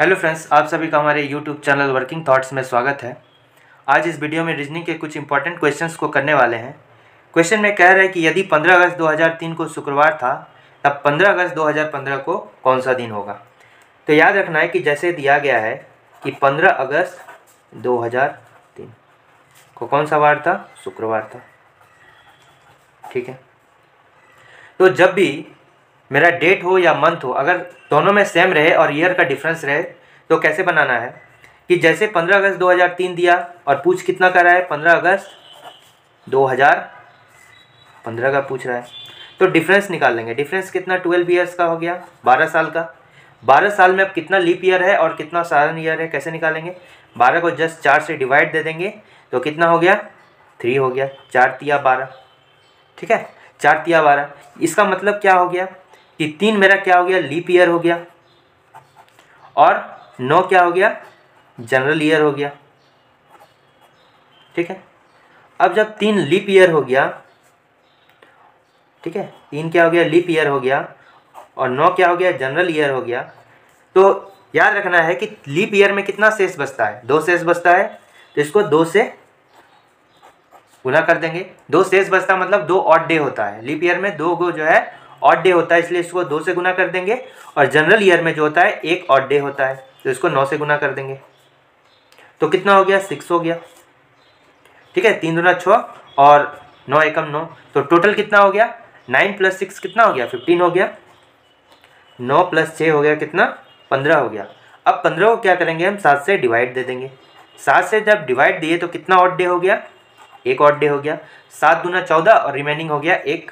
Hello friends, आप सभी का हमारे यूट्यूब चैनल वर्किंग थॉट्स में स्वागत है। आज इस वीडियो में रीजनिंग के कुछ इंपॉर्टेंट क्वेश्चंस को करने वाले हैं। क्वेश्चन में कह रहा है कि यदि 15 अगस्त 2003 को शुक्रवार था, तब 15 अगस्त 2015 को कौन सा दिन होगा? तो याद रखना है कि जैसे दिया गया है कि 15 अगस्त 2003 को कौन सा वार था? शुक्रवार था। ठीक है? तो जब भी मेरा डेट हो या मंथ हो, अगर दोनों में सेम रहे और ईयर का डिफरेंस रहे तो कैसे बनाना है? कि जैसे 15 अगस्त 2003 दिया और पूछ कितना कर रहा है? 15 अगस्त 2015 का पूछ रहा है। तो डिफरेंस निकाल लेंगे। डिफरेंस कितना? 12 ईयर्स का हो गया 12 साल का। 12 साल में अब कितना लीप ईयर है और कितना सारण ईयर है, कैसे निकालेंगे? 12 को जस्ट चार से डिवाइड दे देंगे तो कितना हो गया? थ्री हो गया। चार तिया बारह। ठीक है? चार तिया बारह। इसका मतलब क्या हो गया? कि तीन मेरा क्या हो गया? लीप ईयर हो गया। और नौ क्या हो गया? जनरल ईयर हो गया। ठीक है? अब जब तीन लीप ईयर हो गया, ठीक है? तीन क्या हो गया? लीप ईयर हो गया। और नौ क्या हो गया? जनरल ईयर हो गया। तो याद रखना है कि लीप ईयर में कितना शेष बचता है? दो शेष बचता है। तो इसको दो से गुना कर देंगे। दो शेष बचता मतलब दो ऑड डे होता है। लीप ईयर में दो गो जो है ऑड डे होता है, इसलिए इसको दो से गुना कर देंगे, और जनरल ईयर में जो होता है, एक ऑड डे होता है तो इसको नौ से गुना कर देंगे। तो कितना हो गया? सिक्स हो गया। ठीक है, तीन दुना छः और नौ एकम नौ। तो टोटल कितना हो गया? नाइन प्लस सिक्स कितना हो गया? फिफ्टीन हो गया। नौ प्लस छः हो गया कितना? पंद्रह हो गया। अब पंद्रह को क्या करेंगे हम? सात से डिवाइड दे देंगे। सात से जब डिवाइड दिए तो कितना ऑड डे हो गया? एक ऑड डे हो गया। सात दुना चौदह और रिमेनिंग हो गया एक।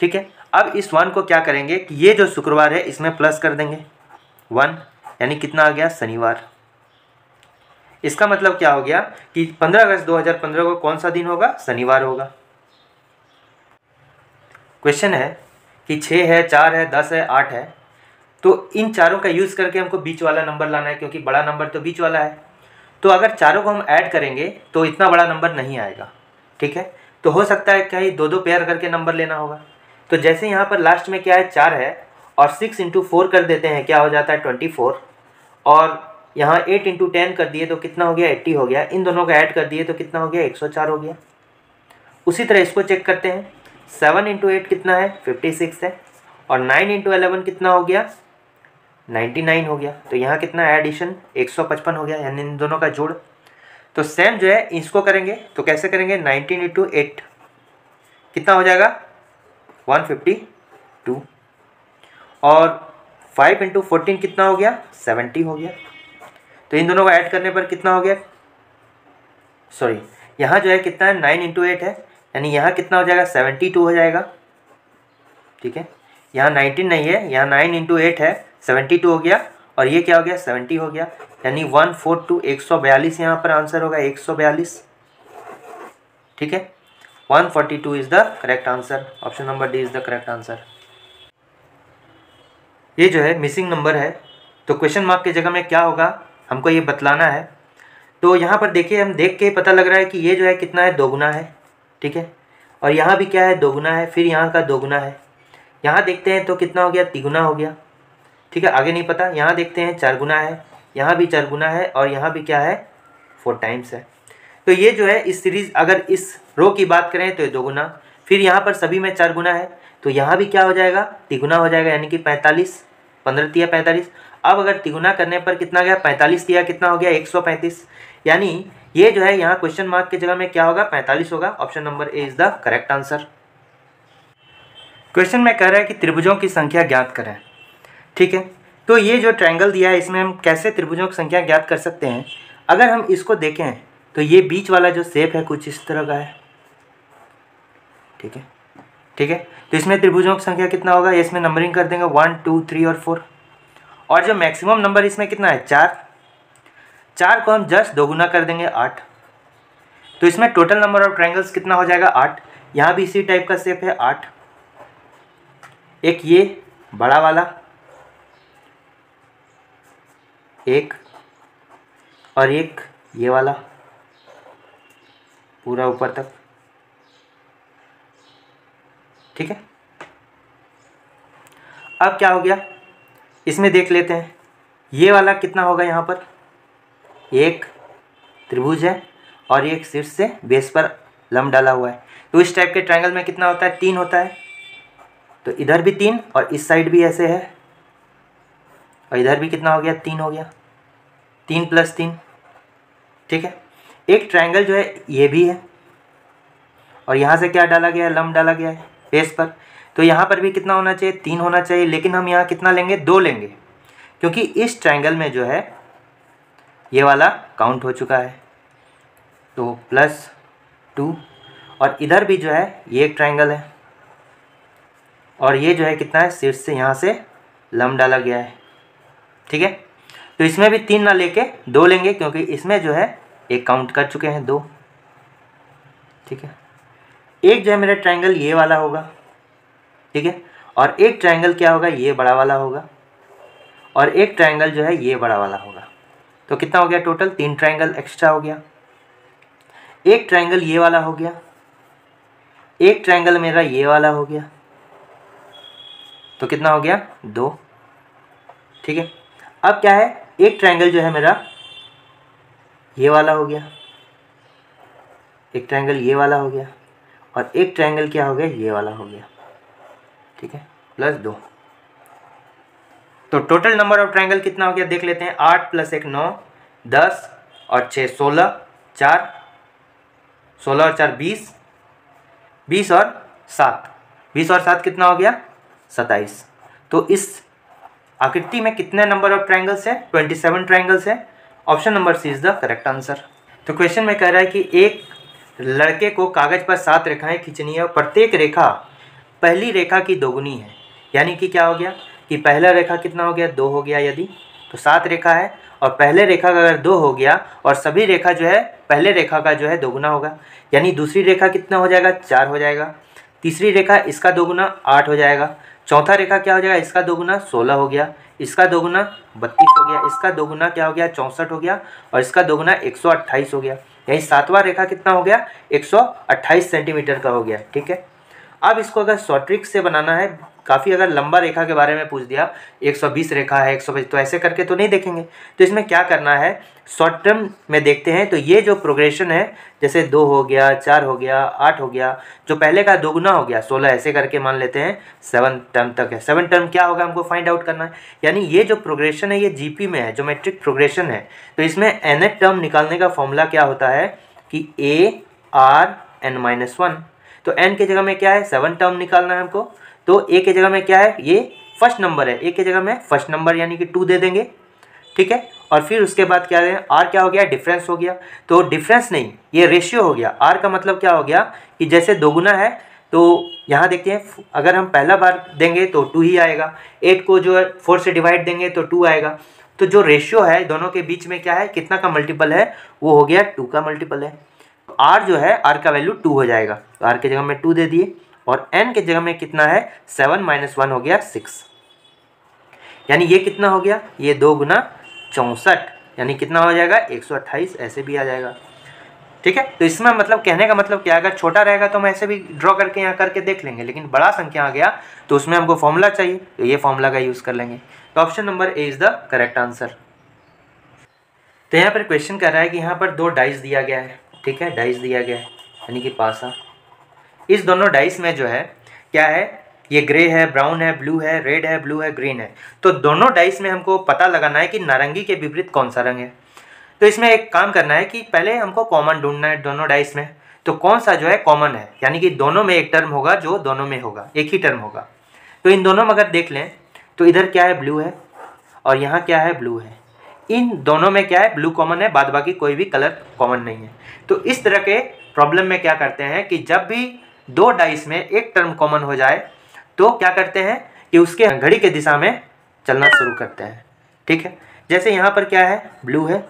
ठीक है? अब इस वन को क्या करेंगे कि ये जो शुक्रवार है, इसमें प्लस कर देंगे। वन, यानी कितना आ गया? शनिवार। इसका मतलब क्या हो गया कि 15 अगस्त 2015 को कौन सा दिन होगा? शनिवार होगा। क्वेश्चन है कि छः है, चार है, दस है, आठ है। तो इन चारों का यूज़ करके हमको बीच वाला नंबर लाना है, क्योंकि बड़ा नंबर तो बीच वाला है। तो अगर चारों को हम ऐड करेंगे तो इतना बड़ा नंबर नहीं आएगा। ठीक है? तो हो सकता है कहीं दो दो पेयर करके नंबर लेना होगा। तो जैसे यहाँ पर लास्ट में क्या है? चार है और सिक्स इंटू फोर कर देते हैं, क्या हो जाता है? ट्वेंटी फोर और यहाँ एट इंटू टेन कर दिए तो कितना हो गया? एट्टी हो गया। इन दोनों का ऐड कर दिए तो कितना हो गया? एक सौ चार हो गया। उसी तरह इसको चेक करते हैं। सेवन इंटू एट कितना है? फिफ्टी सिक्स है। और नाइन इंटू एलेवन कितना हो गया? नाइन्टी नाइन हो गया। तो यहाँ कितना एडिशन एक सौ पचपन हो गया, यानी इन दोनों का जोड़। तो सेम जो है, इसको करेंगे तो कैसे करेंगे? नाइनटीन इंटू एट कितना हो जाएगा? One fifty two. और फाइव इंटू फोर्टीन कितना हो गया? सेवेंटी हो गया। तो इन दोनों को ऐड करने पर कितना हो गया? सॉरी यहाँ जो है कितना है? नाइन इंटू एट है। यानी यहाँ कितना हो जाएगा? सेवेंटी टू हो जाएगा। ठीक है? यहाँ नाइनटीन नहीं है, यहाँ नाइन इंटू एट है। सेवेंटी टू हो गया। और ये क्या हो गया? सेवेंटी हो गया। यानी वन फोर टू, एक सौ बयालीस यहाँ पर आंसर होगा, एक सौ बयालीस। ठीक है? One forty two is the correct answer option number D is the correct answer ये जो है मिसिंग नंबर है। तो क्वेश्चन मार्क की जगह में क्या होगा? हमको ये बतलाना है। तो यहाँ पर देखिए, हम देख के पता लग रहा है कि ये जो है कितना है? दोगुना है। ठीक है? और यहाँ भी क्या है? दोगुना है। फिर यहाँ का दोगुना है। यहाँ देखते हैं तो कितना हो गया? तिगुना हो गया। ठीक है? आगे नहीं पता। यहाँ देखते हैं चार गुना है। यहाँ भी चार गुना है और यहाँ भी क्या है? फोर टाइम्स है। तो ये जो है, इस सीरीज़ अगर इस रो की बात करें तो ये दो गुना। फिर यहाँ पर सभी में चार गुना है। तो यहाँ भी क्या हो जाएगा? तिगुना हो जाएगा, यानी कि पैंतालीस, पंद्रह तिया पैंतालीस। अब अगर तिगुना करने पर कितना गया? पैंतालीस तिया कितना हो गया? एक सौ पैंतीस। यानी ये जो है, यहाँ क्वेश्चन मार्क की जगह में क्या होगा? पैंतालीस होगा। Option number A is the correct answer question में कह रहा है कि त्रिभुजों की संख्या ज्ञात करें। ठीक है? तो ये जो ट्रायंगल दिया है, इसमें हम कैसे त्रिभुजों की संख्या ज्ञात कर सकते हैं? अगर हम इसको देखें तो ये बीच वाला जो सेप है कुछ इस तरह का है। ठीक है? ठीक है? तो इसमें त्रिभुजों की संख्या कितना होगा? इसमें नंबरिंग कर देंगे। वन टू थ्री और फोर और जो मैक्सिमम नंबर इसमें कितना है? चार। चार को हम जस्ट दोगुना कर देंगे, आठ। तो इसमें टोटल नंबर ऑफ़ ट्रायंगल्स कितना हो जाएगा? आठ। यहाँ भी इसी टाइप का सेप है, आठ। एक ये बड़ा वाला। एक। और एक ये वाला। पूरा ऊपर तक। ठीक है? अब क्या हो गया? इसमें देख लेते हैं। ये वाला कितना होगा यहाँ पर? एक त्रिभुज है और एक शीर्ष से बेस पर लम डाला हुआ है। तो इस टाइप के ट्रायंगल में कितना होता है? तीन होता है। तो इधर भी तीन और इस साइड भी ऐसे है। और इधर भी कितना हो गया? तीन हो गया। तीन प्लस तीन। ठीक है? एक ट्रायंगल जो है, ये भी है। और यहाँ से क्या डाला गया है? लम डाला गया है बेस पर। तो यहाँ पर भी कितना होना चाहिए? तीन होना चाहिए, लेकिन हम यहाँ कितना लेंगे? दो लेंगे। क्योंकि इस ट्रायंगल में जो है, ये वाला काउंट हो चुका है। तो प्लस टू और इधर भी जो है, ये एक ट्रायंगल है। और ये जो है कितना है? शीर्ष से यहाँ से लम डाला गया है। ठीक है? तो इसमें भी तीन ना लेके दो लेंगे, क्योंकि इसमें जो है एक काउंट कर चुके हैं, दो। ठीक है? एक जो है मेरा ट्रायंगल ये वाला होगा। ठीक है? और एक ट्रायंगल क्या होगा? ये बड़ा वाला होगा। और एक ट्रायंगल जो है, ये बड़ा वाला होगा। तो कितना हो गया टोटल तीन ट्रायंगल एक्स्ट्रा हो गया। एक ट्रायंगल ये वाला हो गया। एक ट्रायंगल मेरा ये वाला हो गया। तो कितना हो गया? दो। ठीक है? अब क्या है? एक ट्रायंगल जो है मेरा ये वाला हो गया, एक ट्रायंगल ये वाला हो गया और एक ट्रायंगल क्या हो गया, ये वाला हो गया, ठीक है? प्लस दो। तो टोटल नंबर ऑफ़ ट्रायंगल कितना हो गया, देख लेते हैं। आठ प्लस एक नौ, दस और छः सोलह, चार, सोलह और चार बीस बीस और सात। बीस और सात कितना हो गया सत्ताईस तो इस आकृति में कितने नंबर ऑफ़ ट्रायंगल्स है? ट्वेंटी सेवन ट्रायंगल्स है। Option number C is the correct answer. तो क्वेश्चन में कह रहा है कि एक लड़के को कागज़ पर सात रेखाएँ खींचनी है और प्रत्येक रेखा पहली रेखा की दोगुनी है। यानी कि क्या हो गया कि पहला रेखा कितना हो गया? दो हो गया यदि। तो सात रेखा है और पहले रेखा का अगर दो हो गया और सभी रेखा जो है, पहले रेखा का जो है दोगुना होगा। यानी दूसरी रेखा कितना हो जाएगा? चार हो जाएगा। तीसरी रेखा इसका दोगुना आठ हो जाएगा। चौथा रेखा क्या हो जाएगा? इसका दोगुना सोलह हो गया। इसका दोगुना बत्तीस हो गया। इसका दोगुना क्या हो गया? चौंसठ हो गया। और इसका दोगुना एक सौ अट्ठाईस हो गया। यही सातवां रेखा कितना हो गया? एक सौ अट्ठाईस सेंटीमीटर का हो गया। ठीक है? अब इसको अगर सॉट्रिक से बनाना है काफ़ी अगर लंबा रेखा के बारे में पूछ दिया 120 रेखा है 120 तो ऐसे करके तो नहीं देखेंगे। तो इसमें क्या करना है? शॉर्ट टर्म में देखते हैं तो ये जो प्रोग्रेशन है, जैसे दो हो गया, चार हो गया, आठ हो गया, जो पहले का दोगुना हो गया, सोलह, ऐसे करके मान लेते हैं सेवन टर्म तक है। सेवन टर्म क्या होगा हमको फाइंड आउट करना है? यानी ये जो प्रोग्रेशन है, ये जीपी में है जोमेट्रिक प्रोग्रेशन है। तो इसमें एन टर्म निकालने का फॉर्मूला क्या होता है? कि A R N minus one. तो एन की जगह में क्या है? सेवन टर्म निकालना है हमको। तो ए के जगह में क्या है? ये फ़र्स्ट नंबर है। ए के जगह में फ़र्स्ट नंबर यानी कि टू दे देंगे। ठीक है? और फिर उसके बाद क्या है? आर क्या हो गया? डिफरेंस हो गया। तो डिफरेंस नहीं, ये रेशियो हो गया। आर का मतलब क्या हो गया? कि जैसे दोगुना है तो यहाँ देखते हैं, अगर हम पहला बार देंगे तो टू ही आएगा। एट को जो है फोर से डिवाइड देंगे तो टू आएगा। तो जो रेशियो है, दोनों के बीच में क्या है? कितना का मल्टीपल है? वो हो गया टू का मल्टीपल है। आर जो है आर का वैल्यू टू हो जाएगा। तो आर की जगह में टू दे दिए। और एन के जगह में कितना है? सेवन माइनस वन हो गया सिक्स यानी ये कितना हो गया? ये दो गुना चौंसठ. यानी कितना हो जाएगा? एक सौ अट्ठाईस. ऐसे भी आ जाएगा। ठीक है? तो इसमें मतलब कहने का मतलब क्या अगर छोटा रहेगा तो हम ऐसे भी ड्रॉ करके यहाँ करके देख लेंगे, लेकिन बड़ा संख्या आ गया तो उसमें हमको फॉर्मूला चाहिए तो ये फॉर्मूला का यूज़ कर लेंगे। तो option number A is the correct answer तो यहाँ पर क्वेश्चन कर रहा है कि यहाँ पर दो डाइस दिया गया है। ठीक है? डाइस दिया गया है। यानी कि पासा। इस दोनों डाइस में जो है, क्या है? ये ग्रे है ब्राउन है ब्लू है रेड है ब्लू है ग्रीन है। तो दोनों डाइस में हमको पता लगाना है कि नारंगी के विपरीत कौन सा रंग है। तो इसमें एक काम करना है कि पहले हमको कॉमन ढूंढना है दोनों डाइस में। तो कौन सा जो है कॉमन है? यानी कि दोनों में एक टर्म होगा जो दोनों में होगा, एक ही टर्म होगा। तो इन दोनों में अगर देख लें तो इधर क्या है? ब्लू है और यहाँ क्या है? ब्लू है। इन दोनों में क्या है? ब्लू कॉमन है, बाद बाकी कोई भी कलर कॉमन नहीं है। तो इस तरह के प्रॉब्लम में क्या करते हैं कि जब भी दो डाइस में एक टर्म कॉमन हो जाए तो क्या करते हैं कि उसके घड़ी के दिशा में चलना शुरू करते हैं। ठीक है? जैसे यहाँ पर क्या है? ब्लू है।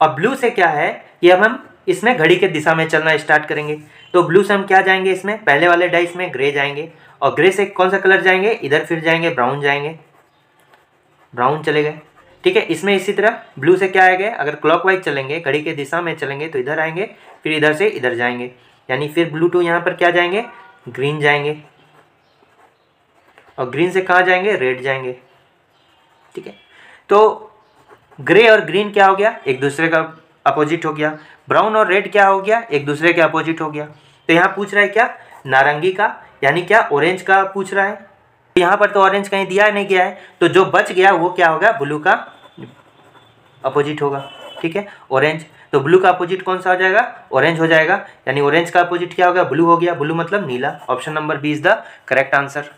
और ब्लू से क्या है? कि अब हम इसमें घड़ी के दिशा में चलना स्टार्ट करेंगे। तो ब्लू से हम क्या जाएँगे इसमें? पहले वाले डाइस में ग्रे जाएँगे। और ग्रे से कौन सा कलर जाएँगे? इधर फिर जाएँगे ब्राउन जाएँगे। ब्राउन चले गए। ठीक है? इसमें इसी तरह ब्लू से क्या आएगा? अगर क्लॉकवाइज चलेंगे, घड़ी के दिशा में चलेंगे तो इधर आएँगे, फिर इधर से इधर जाएँगे। यानी फिर ब्लू टू यहाँ पर क्या जाएँगे? ग्रीन जाएँगे। और ग्रीन से कहाँ जाएँगे? रेड जाएँगे। ठीक है? तो ग्रे और ग्रीन क्या हो गया? एक दूसरे का अपोजिट हो गया। ब्राउन और रेड क्या हो गया? एक दूसरे के अपोजिट हो गया। तो यहाँ पूछ रहा है क्या? नारंगी का, यानी क्या ऑरेंज का पूछ रहा है? यहाँ पर तो ऑरेंज कहीं दिया नहीं गया है। तो जो बच गया वो क्या होगा? ब्लू का अपोजिट होगा। ठीक है? ऑरेंज तो ब्लू का अपोजिट कौन सा हो जाएगा? ऑरेंज हो जाएगा। यानी ऑरेंज का अपोजिट क्या हो गया? ब्लू हो गया। ब्लू मतलब नीला। Option number B is the correct answer